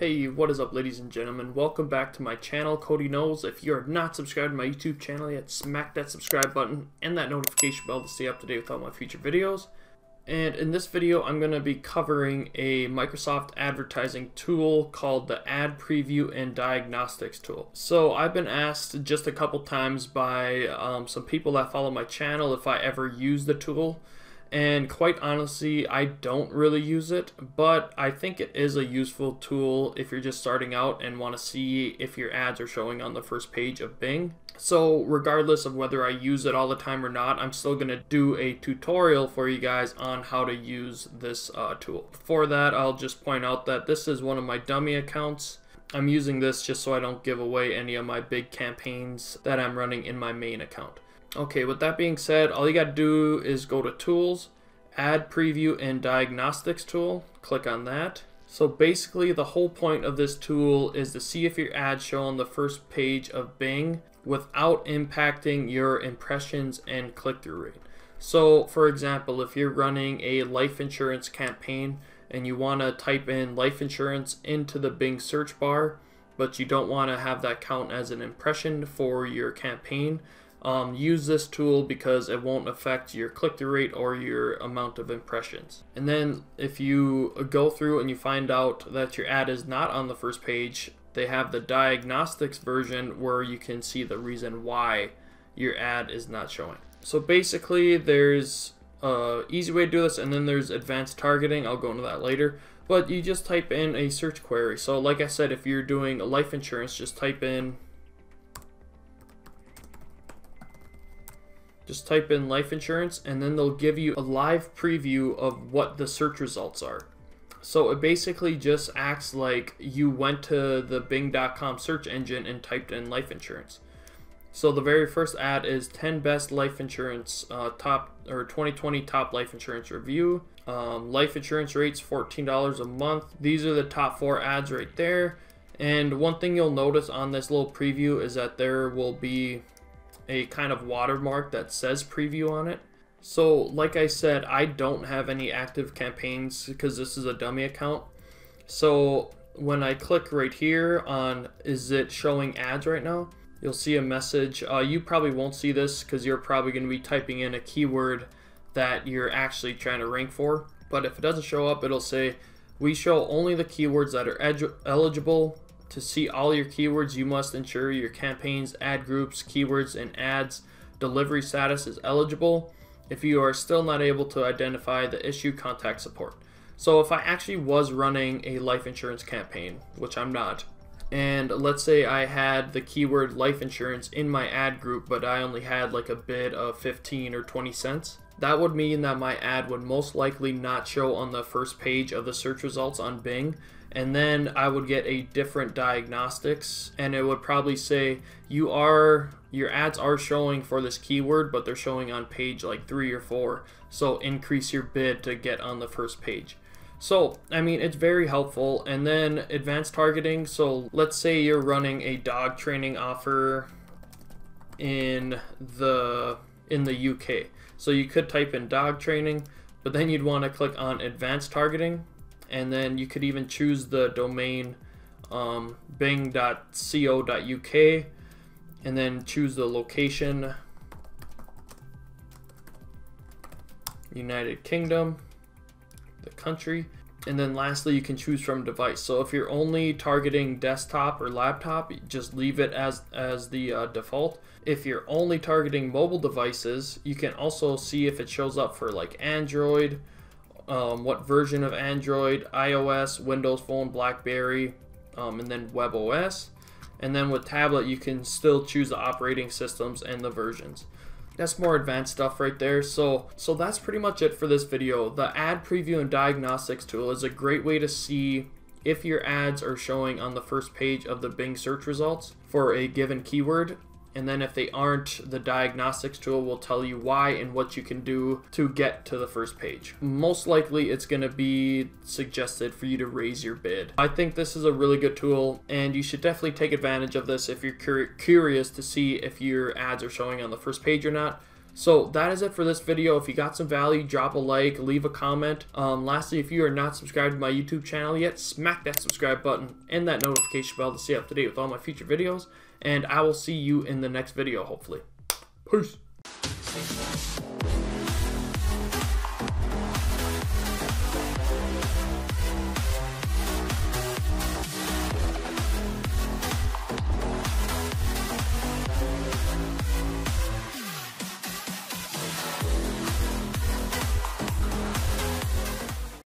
Hey, what is up ladies and gentlemen? Welcome back to my channel, Kody Knows. If you are not subscribed to my YouTube channel yet, smack that subscribe button and that notification bell to stay up to date with all my future videos. And in this video, I'm going to be covering a Microsoft advertising tool called the Ad Preview and Diagnostics tool. So I've been asked just a couple times by um, some people that follow my channel if I ever use the tool and quite honestly I don't really use it but I think it is a useful tool if you're just starting out and want to see if your ads are showing on the first page of Bing. So regardless of whether I use it all the time or not I'm still gonna do a tutorial for you guys on how to use this uh, tool. For that I'll just point out that this is one of my dummy accounts. I'm using this just so I don't give away any of my big campaigns that I'm running in my main account Okay, with that being said, all you got to do is go to Tools, Ad Preview and Diagnostics tool. Click on that. So basically, the whole point of this tool is to see if your ads show on the first page of Bing without impacting your impressions and click-through rate. So, for example, if you're running a life insurance campaign and you want to type in life insurance into the Bing search bar, but you don't want to have that count as an impression for your campaign, um, use this tool because it won't affect your click-through rate or your amount of impressions. And then if you go through and you find out that your ad is not on the first page, they have the diagnostics version where you can see the reason why your ad is not showing. So basically there's a easy way to do this and then there's advanced targeting. I'll go into that later. But you just type in a search query. So like I said, if you're doing life insurance, just type in Just type in life insurance and then they'll give you a live preview of what the search results are. So it basically just acts like you went to the bing.com search engine and typed in life insurance. So the very first ad is 10 best life insurance uh, top or 2020 top life insurance review. Um, life insurance rates $14 a month. These are the top four ads right there. And one thing you'll notice on this little preview is that there will be a kind of watermark that says preview on it. So like I said, I don't have any active campaigns because this is a dummy account. So when I click right here on is it showing ads right now, you'll see a message. Uh, you probably won't see this because you're probably going to be typing in a keyword that you're actually trying to rank for. But if it doesn't show up, it'll say we show only the keywords that are eligible to see all your keywords, you must ensure your campaigns, ad groups, keywords, and ads delivery status is eligible. If you are still not able to identify the issue, contact support. So if I actually was running a life insurance campaign, which I'm not, and let's say I had the keyword life insurance in my ad group, but I only had like a bid of 15 or 20 cents, that would mean that my ad would most likely not show on the first page of the search results on Bing and then I would get a different diagnostics and it would probably say you are your ads are showing for this keyword but they're showing on page like 3 or 4 so increase your bid to get on the first page. So I mean it's very helpful. And then advanced targeting. So let's say you're running a dog training offer in the in the UK so you could type in dog training but then you'd want to click on advanced targeting and then you could even choose the domain um, bing.co.uk and then choose the location. United Kingdom the country. And then lastly you can choose from device. So if you're only targeting desktop or laptop just leave it as as the uh, default. If you're only targeting mobile devices you can also see if it shows up for like Android um, what version of Android, iOS, Windows Phone, BlackBerry, um, and then WebOS. And then with tablet, you can still choose the operating systems and the versions. That's more advanced stuff right there. So, so that's pretty much it for this video. The ad preview and diagnostics tool is a great way to see if your ads are showing on the first page of the Bing search results for a given keyword and then if they aren't, the diagnostics tool will tell you why and what you can do to get to the first page. Most likely it's going to be suggested for you to raise your bid. I think this is a really good tool and you should definitely take advantage of this if you're cur curious to see if your ads are showing on the first page or not. So that is it for this video. If you got some value, drop a like, leave a comment. Um, lastly, if you are not subscribed to my YouTube channel yet, smack that subscribe button and that notification bell to stay up to date with all my future videos. And I will see you in the next video, hopefully. Peace.